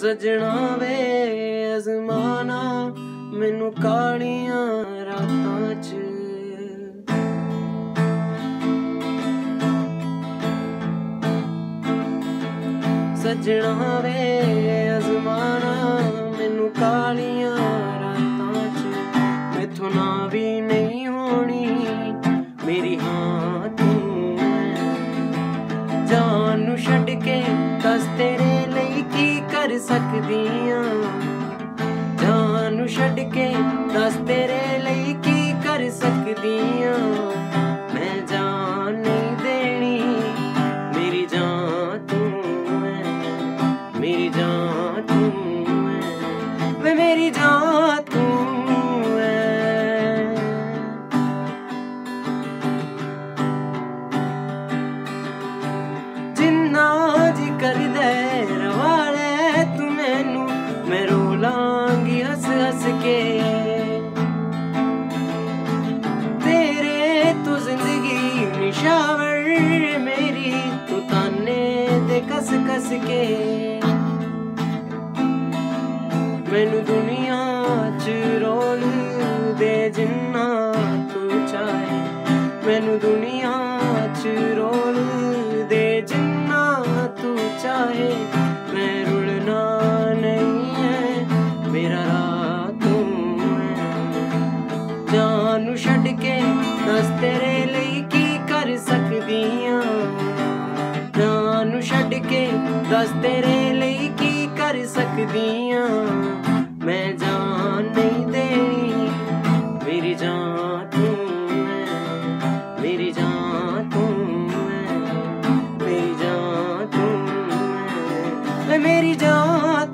ਸਜਣਾ ਵੇ ਅਜ਼ਮਾਨਾ ਮੈਨੂੰ ਕਾਲੀਆਂ ਰਾਤਾਂ 'ਚ। ਸਜਣਾ ਵੇ ਕੀ ਕਰ ਸਕਦੀ ਆ ਜਾਨ ਨੂੰ ਛੱਡ ਕੇ ਦੱਸ ਤੇਰੇ ਲਈ ਕੀ ਕਰ ਸਕਦੀ ਆ ਮੈਂ ਜਾਨ ਨਹੀਂ ਦੇਣੀ ਮੇਰੀ ਜਾਨ ਤੂੰ ਹੈ ਮੇਰੀ ਜਾਨ ਤੂੰ ਹੈ ਵੇ ਮੇਰੀ ਜਾਨ ਤੂੰ ਹੈ ਜਿੰਨਾ ਜੀ ਕਰਦੇ के तेरे तो ज़िंदगी निशावर, मेरी तो ताने दे कस कस के। मैनू दुनिया च रोल दे जिन्ना तू चाहे। मैनू दुनिया च रोल दे जिन्ना ਜਾਨ ਛੱਡ ਕੇ ਦਸ ਤੇਰੇ ਲਈ ਕੀ ਕਰ ਸਕਦੀ ਆ ਜਾਨ ਛੱਡ ਕੇ ਦਸ ਤੇਰੇ ਲਈ ਕੀ ਕਰ ਸਕਦੀ ਆ ਮੈਂ ਜਾਨ ਨਹੀਂ ਦੇਣੀ ਮੇਰੀ ਜਾਨ ਤੂੰ ਹੈ ਮੇਰੀ ਜਾਨ ਤੂੰ ਹੈ ਮੇਰੀ ਜਾਨ ਤੂੰ ਹੈ ਮੇਰੀ ਜਾਨ